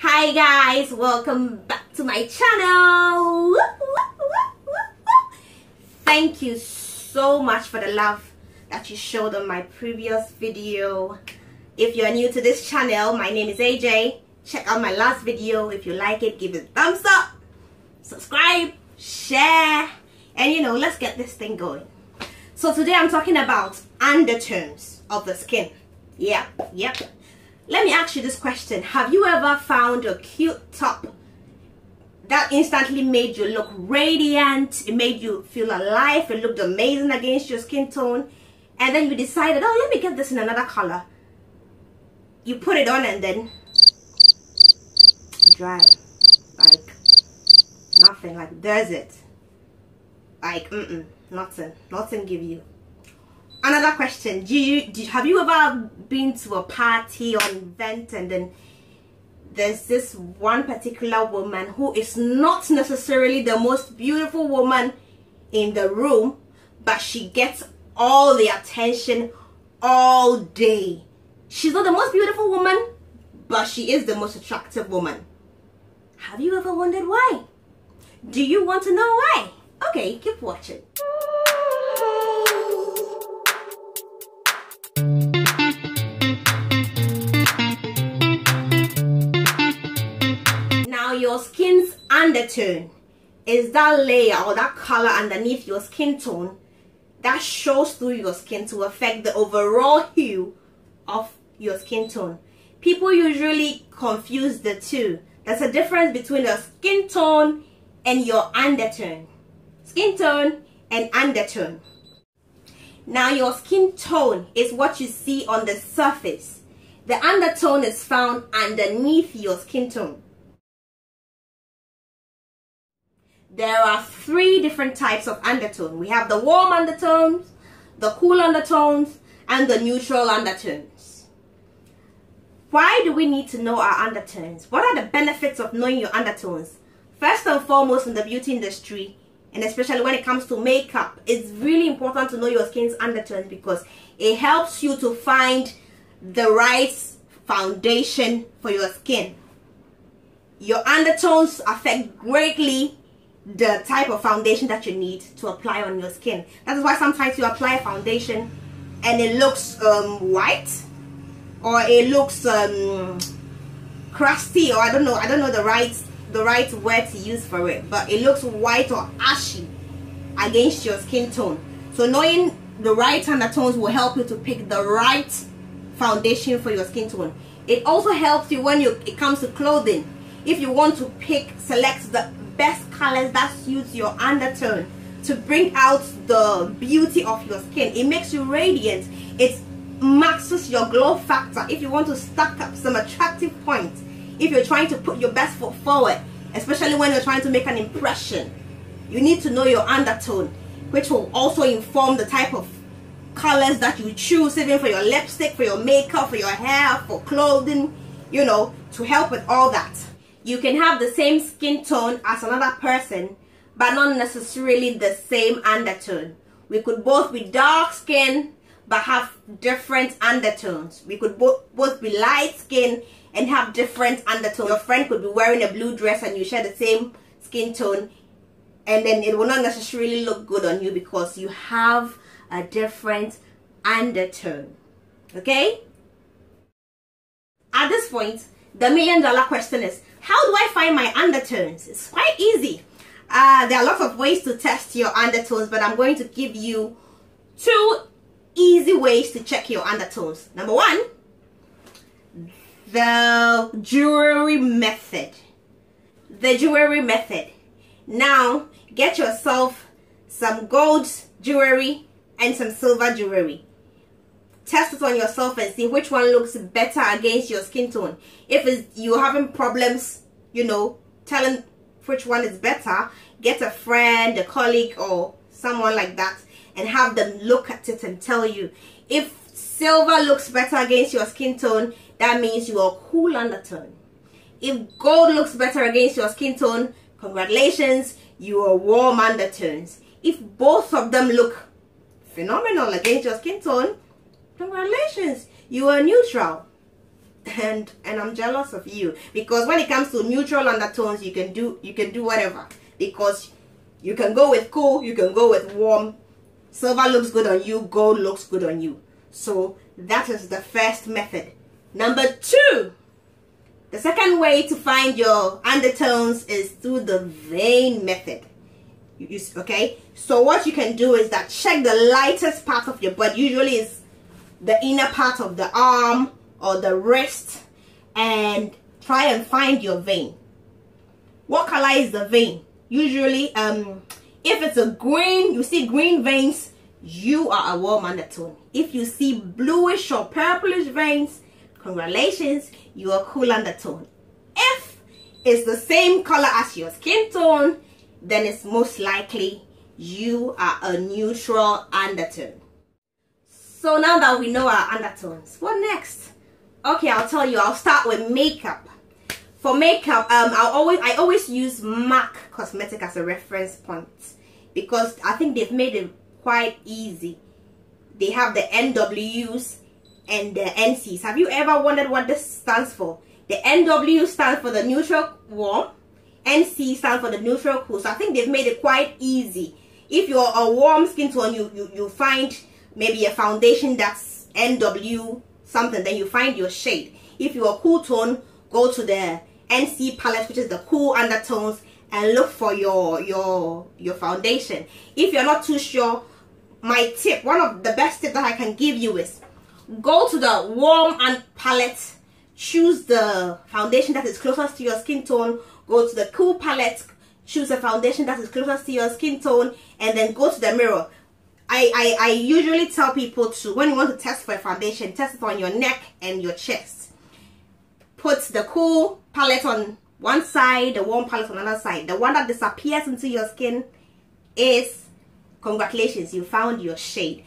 Hi guys, welcome back to my channel. Thank you so much for the love that you showed on my previous video. If you're new to this channel, my name is AJ. Check out my last video. If you like it, give it a thumbs up. Subscribe, share, and you know, let's get this thing going. So today I'm talking about undertones of the skin. Yep, yep. Let me ask you this question. Have you ever found a cute top that instantly made you look radiant? It made you feel alive. It looked amazing against your skin tone. And then you decided, oh, let me get this in another color. You put it on and then dry. Like nothing. Like there's it. Like, mm-mm, nothing. Nothing give you another question do you do, have you ever been to a party or an event and then there's this one particular woman who is not necessarily the most beautiful woman in the room but she gets all the attention all day. She's not the most beautiful woman but she is the most attractive woman. Have you ever wondered why? Do you want to know why? Okay keep watching undertone is that layer or that color underneath your skin tone that shows through your skin to affect the overall hue of your skin tone. People usually confuse the two. There's a difference between your skin tone and your undertone. Skin tone and undertone. Now your skin tone is what you see on the surface. The undertone is found underneath your skin tone. There are three different types of undertone. We have the warm undertones, the cool undertones, and the neutral undertones. Why do we need to know our undertones? What are the benefits of knowing your undertones? First and foremost in the beauty industry, and especially when it comes to makeup, it's really important to know your skin's undertones because it helps you to find the right foundation for your skin. Your undertones affect greatly the type of foundation that you need to apply on your skin. That is why sometimes you apply a foundation and it looks um, white or it looks um, crusty or I don't know I don't know the right the right word to use for it but it looks white or ashy against your skin tone. So knowing the right undertones will help you to pick the right foundation for your skin tone. It also helps you when you it comes to clothing. If you want to pick select the best colors that suits your undertone to bring out the beauty of your skin. It makes you radiant. It maxes your glow factor if you want to stack up some attractive points. If you're trying to put your best foot forward, especially when you're trying to make an impression, you need to know your undertone, which will also inform the type of colors that you choose, even for your lipstick, for your makeup, for your hair, for clothing, you know, to help with all that you can have the same skin tone as another person but not necessarily the same undertone. We could both be dark skin but have different undertones. We could both both be light skin and have different undertones. Your friend could be wearing a blue dress and you share the same skin tone and then it will not necessarily look good on you because you have a different undertone. Okay? At this point the million dollar question is how do I find my undertones? It's quite easy. Uh, there are lots of ways to test your undertones, but I'm going to give you two easy ways to check your undertones. Number one, the jewelry method. The jewelry method. Now, get yourself some gold jewelry and some silver jewelry test it on yourself and see which one looks better against your skin tone. If you're having problems you know telling which one is better get a friend a colleague or someone like that and have them look at it and tell you. If silver looks better against your skin tone that means you are cool undertone if gold looks better against your skin tone congratulations you are warm undertones if both of them look phenomenal against your skin tone Congratulations, you are neutral. and and I'm jealous of you. Because when it comes to neutral undertones you can do you can do whatever. Because you can go with cool you can go with warm. Silver looks good on you gold looks good on you. So that is the first method. Number two the second way to find your undertones is through the vein method. You, you, okay? So what you can do is that check the lightest part of your butt usually is the inner part of the arm or the wrist and try and find your vein. What color is the vein? Usually um if it's a green you see green veins you are a warm undertone. If you see bluish or purplish veins congratulations you are cool undertone. If it's the same color as your skin tone then it's most likely you are a neutral undertone so now that we know our undertones what next? Okay i'll tell you. I'll start with makeup. For makeup um i'll always i always use mac cosmetic as a reference point because i think they've made it quite easy. They have the nws and the ncs have you ever wondered what this stands for? The nw stands for the neutral warm nc stands for the neutral cool. So i think they've made it quite easy. If you're a warm skin tone you you, you find maybe a foundation that's nw something then you find your shade. If you're a cool tone go to the nc palette which is the cool undertones and look for your your your foundation. If you're not too sure my tip one of the best tips that i can give you is go to the warm and palette. Choose the foundation that is closest to your skin tone. Go to the cool palette. Choose a foundation that is closest to your skin tone and then go to the mirror I, I, I usually tell people to, when you want to test for a foundation, test it on your neck and your chest. Put the cool palette on one side, the warm palette on another side. The one that disappears into your skin is, congratulations, you found your shade.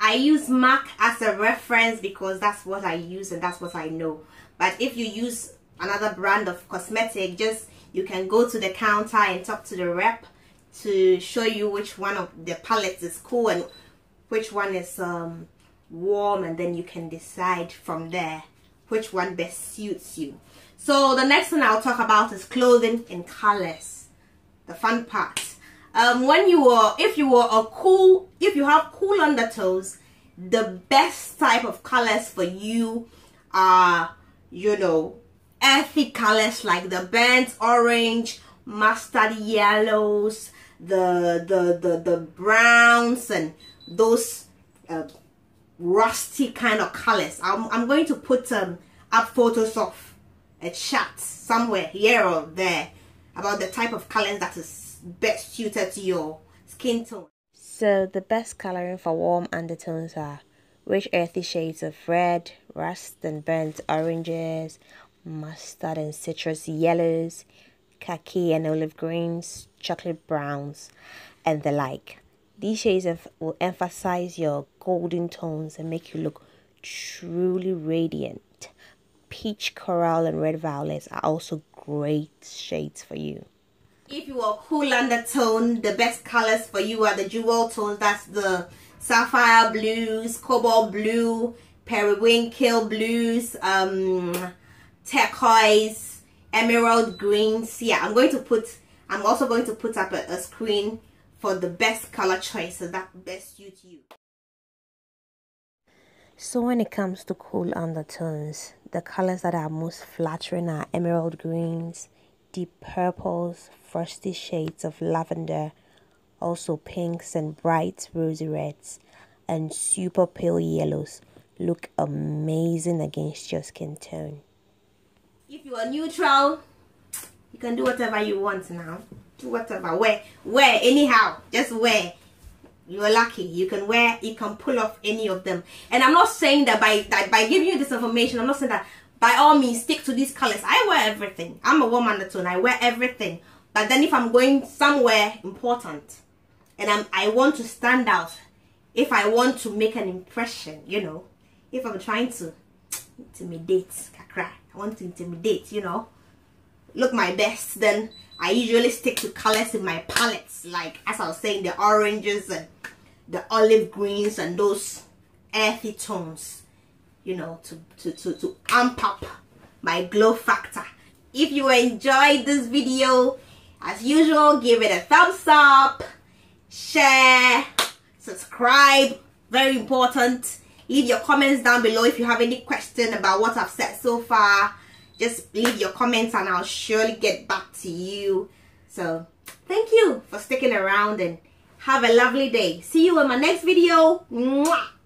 I use MAC as a reference because that's what I use and that's what I know. But if you use another brand of cosmetic, just you can go to the counter and talk to the rep to show you which one of the palettes is cool and which one is um, warm and then you can decide from there which one best suits you. So the next thing I'll talk about is clothing in colors. The fun part. Um, when you are, if you are a cool, if you have cool undertones, the best type of colors for you are, you know, earthy colors like the burnt orange, mustard yellows, the the the, the browns and those uh, rusty kind of colors. I'm, I'm going to put um, up photos of a chat somewhere here or there about the type of colors that is best suited to your skin tone. So the best coloring for warm undertones are rich earthy shades of red, rust and burnt oranges, mustard and citrus yellows, khaki and olive greens, chocolate browns, and the like. These shades will emphasize your golden tones and make you look truly radiant. Peach coral and red violets are also great shades for you. If you are cool undertone, the best colors for you are the jewel tones. That's the sapphire blues, cobalt blue, periwinkle blues, um, turquoise, emerald greens. Yeah, I'm going to put I'm also going to put up a, a screen for the best color choices that best suit you. So when it comes to cool undertones, the colors that are most flattering are emerald greens, deep purples, frosty shades of lavender, also pinks and bright rosy reds, and super pale yellows look amazing against your skin tone. If you are neutral, you can do whatever you want now. Do whatever. Wear. Wear anyhow. Just wear. You're lucky. You can wear, you can pull off any of them. And I'm not saying that by that by giving you this information, I'm not saying that by all means stick to these colors. I wear everything. I'm a woman tone. I wear everything. But then if I'm going somewhere important and I'm I want to stand out, if I want to make an impression, you know, if I'm trying to intimidate, kakra, I want to intimidate, you know, look my best then I usually stick to colors in my palettes like as I was saying the oranges and the olive greens and those earthy tones you know, to, to, to, to amp up my glow factor. If you enjoyed this video, as usual, give it a thumbs up, share, subscribe, very important. Leave your comments down below if you have any question about what I've said so far. Just leave your comments and I'll surely get back to you. So, thank you for sticking around and have a lovely day. See you in my next video. Mwah!